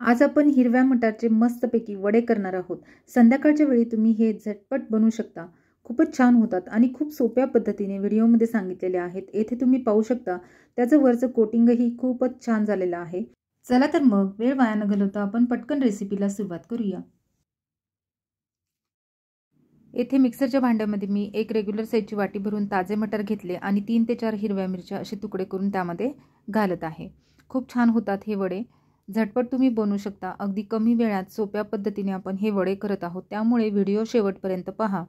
आज आपण हिरव्या मटारचे मस्तपैकी वडे करणार आहोत. संध्याकाळच्या वेळी तुम्ही हे झटपट बनवू शकता. खूपच छान होतात आणि खूप सोप्या पद्धतीने व्हिडिओमध्ये सांगितलेले आहेत. येथे तुम्ही पाहू शकता त्याचं वरचं कोटिंगही खूपच छान झालेलं आहे. चला तर मग वेळ वाया न घालवता आपण पटकन रेसिपीला सुरुवात करूया. येथे मिक्सरच्या भांड्यामध्ये मी एक रेग्युलर साईजची वाटी भरून ताजे मटर घेतले आणि तीन ते चार हिरव्या मिरच्या असे तुकडे करून त्यामध्ये घालत आहे. खूप छान होतात हे वडे. झटपट तुम्ही बनवू शकता. अगदी कमी वेळात सोप्या पद्धतीने आपण हे वडे करत आहोत. त्यामुळे व्हिडिओ शेवटपर्यंत पहा.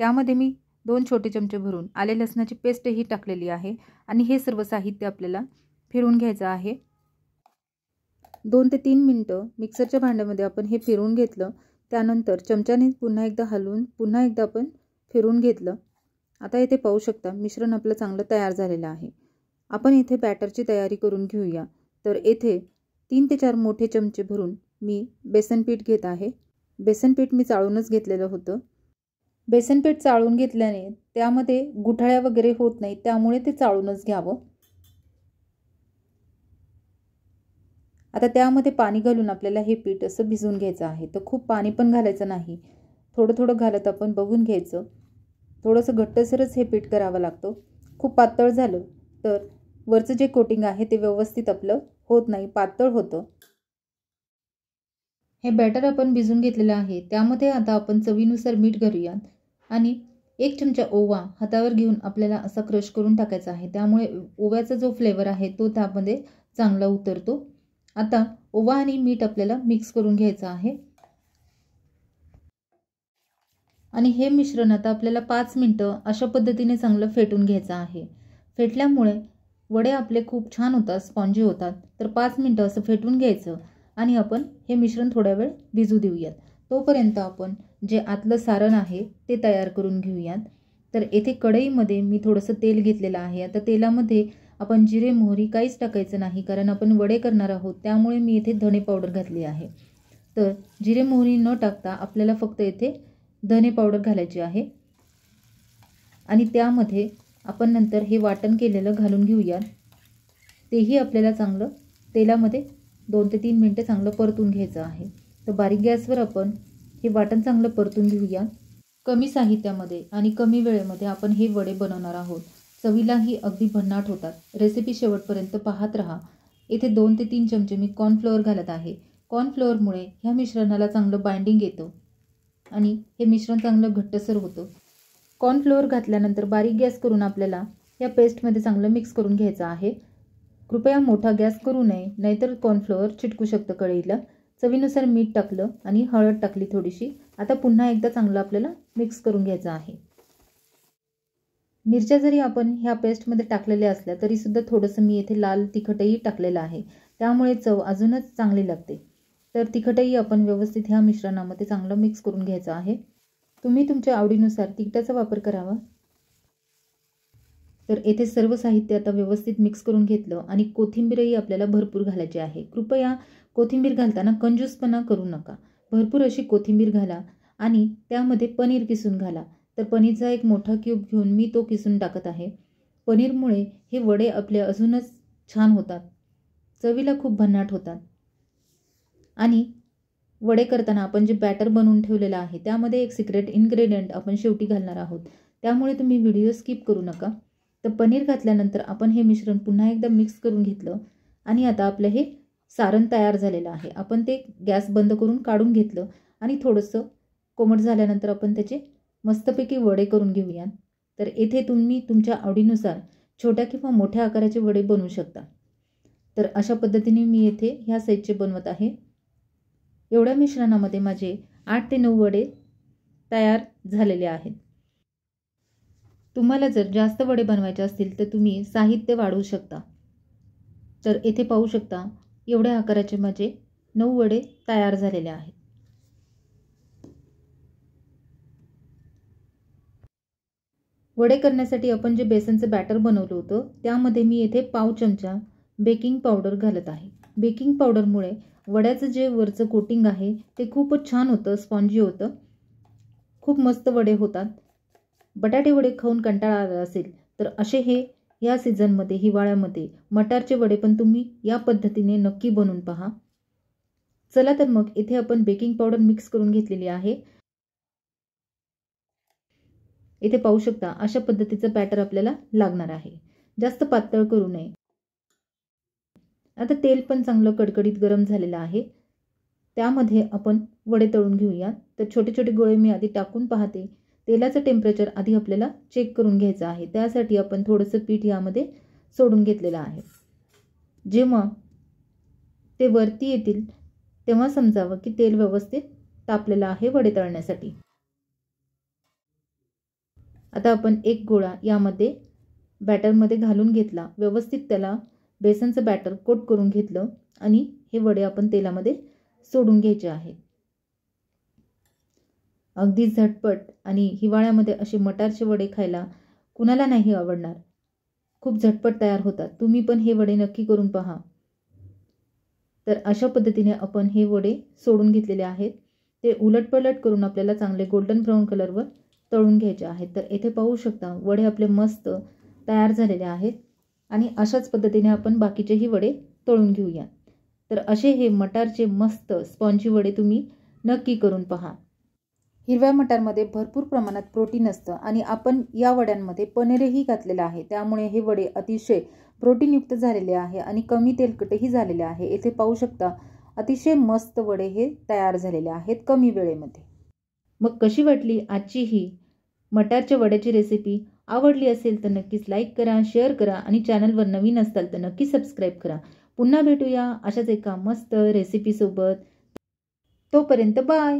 त्यामध्ये मी दोन छोटे चमचे भरून आले लसणाची पेस्टही टाकलेली आहे आणि हे सर्व साहित्य आपल्याला फिरून घ्यायचं आहे. दोन ते तीन मिनटं मिक्सरच्या भांड्यामध्ये आपण हे फिरून घेतलं. त्यानंतर चमच्याने पुन्हा एकदा हलवून पुन्हा एकदा आपण फिरून घेतलं. आता इथे पाहू शकता मिश्रण आपलं चांगलं तयार झालेलं आहे. आपण इथे बॅटरची तयारी करून घेऊया. तर येथे तीन ते चार मोठे चमचे भरून मी बेसनपीठ घेत आहे. बेसनपीठ मी चाळूनच घेतलेलं होतं. बेसनपीठ चाळून घेतल्याने त्यामध्ये गुठाळ्या वगैरे होत नाही त्यामुळे ते चाळूनच घ्यावं. आता त्यामध्ये पाणी घालून आपल्याला हे पीठ असं भिजवून घ्यायचं आहे. तर खूप पाणी पण घालायचं नाही. थोडं थोडं घालत आपण बघून घ्यायचं. थोडंसं घट्टसरच हे पीठ करावं लागतं. खूप पातळ झालं तर वरचं जे कोटिंग आहे ते व्यवस्थित आपलं होत नाही पातळ होतं. हे बॅटर आपण भिजून घेतलेलं आहे. त्यामध्ये आता आपण चवीनुसार मीठ घालूयात. आणि एक चमचा ओवा हातावर घेऊन आपल्याला असा क्रश करून टाकायचा आहे. त्यामुळे ओव्याचा जो फ्लेवर आहे तो त्यामध्ये चांगला उतरतो. आता ओवा आणि मीठ आपल्याला मिक्स करून घ्यायचं आहे. आणि हे मिश्रण आता आपल्याला पाच मिनटं अशा पद्धतीने चांगलं फेटून घ्यायचं आहे. फेटल्यामुळे वडे आपले खूप छान होतात स्पॉन्जी होतात. तर पाच मिनटं असं फेटून घ्यायचं आणि आपण हे मिश्रण थोड्या वेळ भिजू देऊयात. तोपर्यंत आपण जे आतलं सारण आहे ते तयार करून घेऊयात. तर येथे कढईमध्ये मी थोडंसं तेल घेतलेलं आहे. आता तेलामध्ये आपण जिरे मोहरी काहीच टाकायचं नाही कारण आपण वडे करणार आहोत. त्यामुळे मी इथे धणे पावडर घातली आहे. तर जिरे मोहरी न टाकता आपल्याला फक्त येथे धने पावडर घालायची आहे. आणि त्यामध्ये आपण नंतर हे वाटण केलेलं घालून घेऊया. तेही आपल्याला चांगलं तेलामध्ये दोन ते तीन मिनटं चांगलं परतून घ्यायचं आहे. तर बारीक गॅसवर आपण हे वाटण चांगलं परतून घेऊया. कमी साहित्यामध्ये आणि कमी वेळेमध्ये आपण हे वडे बनवणार आहोत. चवीलाही अगदी भन्नाट होतात. रेसिपी शेवटपर्यंत पाहत राहा. इथे दोन ते तीन चमचे मी कॉर्नफ्लोअर घालत आहे. कॉर्नफ्लोअरमुळे ह्या मिश्रणाला चांगलं बाइंडिंग येतं आणि हे मिश्रण चांगलं घट्टसर होतं. कॉर्नफ्लोअर घातल्यानंतर बारीक गॅस करून आपल्याला या पेस्टमध्ये चांगलं मिक्स करून घ्यायचं आहे. कृपया मोठा गॅस करू नये नाहीतर कॉर्नफ्लोअर चिटकू शकतं कढईला. चवीनुसार मीठ टाकलं आणि हळद टाकली थोडीशी. आता पुन्हा एकदा चांगलं आपल्याला मिक्स करून घ्यायचं आहे. मिरच्या जरी आपण ह्या पेस्टमध्ये टाकलेल्या असल्या तरीसुद्धा थोडंसं मी येथे लाल तिखटही टाकलेलं आहे. त्यामुळे चव अजूनच चांगली लागते. तर तिखटही आपण व्यवस्थित ह्या मिश्रणामध्ये चांगलं मिक्स करून घ्यायचं आहे. तुम्ही तुमच्या आवडीनुसार तिखटाचा वापर करावा. तर येथे सर्व साहित्य आता व्यवस्थित मिक्स करून घेतलं आणि कोथिंबीरही आपल्याला भरपूर घालायची आहे. कृपया कोथिंबीर घालताना कंजूसपणा करू नका. भरपूर अशी कोथिंबीर घाला आणि त्यामध्ये पनीर किसून घाला. तर पनीरचा एक मोठा क्यूब घेऊन मी तो किसून टाकत आहे. पनीरमुळे हे वडे आपले अजूनच छान होतात. चवीला खूप भन्नाट होतात. आणि वडे करताना आपण जे बॅटर बनवून ठेवलेलं आहे त्यामध्ये एक सिक्रेट इन्ग्रेडियंट आपण शेवटी घालणार आहोत. त्यामुळे तुम्ही व्हिडिओ स्किप करू नका. तर पनीर घातल्यानंतर आपण हे मिश्रण पुन्हा एकदा मिक्स करून घेतलं आणि आता आपलं हे सारण तयार झालेलं आहे. आपण ते गॅस बंद करून काढून घेतलं आणि थोडंसं कोमट झाल्यानंतर आपण त्याचे मस्तपैकी वडे करून घेऊयात तर येथे तुम्ही तुमच्या आवडीनुसार छोट्या किंवा मोठ्या आकाराचे वडे बनवू शकता. तर अशा पद्धतीने मी येथे ह्या साईजचे बनवत आहे. एवढ्या मिश्रणामध्ये माझे आठ ते नऊ वडे तयार झालेले आहेत. तुम्हाला जर जास्त वडे बनवायचे असतील तर तुम्ही साहित्य वाढवू शकता. तर येथे पाहू शकता एवढ्या आकाराचे माझे नऊ वडे तयार झालेले आहेत. वडे करण्यासाठी आपण जे बेसनचं बॅटर बनवलं होतं त्यामध्ये मी येथे पाव चमचा बेकिंग पावडर घालत आहे. बेकिंग पावडरमुळे वड्याचं जे वरचं कोटिंग आहे ते खूपच छान होतं स्पॉन्जी होतं. खूप मस्त वडे होतात. बटाटे वडे खाऊन कंटाळा आला असेल तर असे हे या सीझनमध्ये हिवाळ्यामध्ये मटारचे वडे पण तुम्ही या पद्धतीने नक्की बनवून पहा. चला तर मग इथे आपण बेकिंग पावडर मिक्स करून घेतलेली आहे. इथे पाहू शकता अशा पद्धतीचं बॅटर आपल्याला लागणार आहे. जास्त पातळ करू नये. आता तेल पण चांगलं कडकडीत गरम झालेलं आहे. त्यामध्ये आपण वडे तळून घेऊया तर छोटे छोटे गोळे मी आधी टाकून पाहते. तेलाचं टेम्परेचर आधी आपल्याला चेक करून घ्यायचं आहे. त्यासाठी आपण थोडंसं पीठ यामध्ये सोडून घेतलेलं आहे. जेव्हा ते वरती येतील तेव्हा समजावं की तेल व्यवस्थित तापलेलं आहे वडे तळण्यासाठी. आता आपण एक गोळा यामध्ये बॅटरमध्ये घालून घेतला. व्यवस्थित त्याला बेसनचं बॅटर कोट करून घेतलं आणि हे वडे आपण तेलामध्ये सोडून घ्यायचे आहेत. अगदी झटपट आणि हिवाळ्यामध्ये असे मटारचे वडे खायला कुणाला नाही आवडणार. खूप झटपट तयार होतात. तुम्ही पण हे वडे नक्की करून पहा. तर अशा पद्धतीने आपण हे वडे सोडून घेतलेले आहेत. ते उलटपलट करून आपल्याला चांगले गोल्डन ब्राऊन कलरवर तळून घ्यायचे आहेत. तर येथे पाहू शकता वडे आपले मस्त तयार झालेले आहेत. आणि अशाच पद्धतीने आपण बाकीचेही वडे तळून घेऊया. तर असे हे मटारचे मस्त स्पॉन्जी वडे तुम्ही नक्की करून पहा. हिरव्या मटारमध्ये भरपूर प्रमाणात प्रोटीन असतं आणि आपण या वड्यांमध्ये पनीरही घातलेलं आहे. त्यामुळे हे वडे अतिशय प्रोटीनयुक्त झालेले आहे आणि कमी तेलकटही झालेले आहे. येथे पाहू शकता अतिशय मस्त वडे हे तयार झालेले आहेत कमी वेळेमध्ये. मग कशी वाटली आजची ही मटारच्या वड्याची रेसिपी आवडली असेल तर नक्कीच लाईक करा शेअर करा आणि चॅनलवर नवीन असाल तर नक्की सबस्क्राईब करा. पुन्हा भेटूया अशाच एका मस्त रेसिपीसोबत तोपर्यंत बाय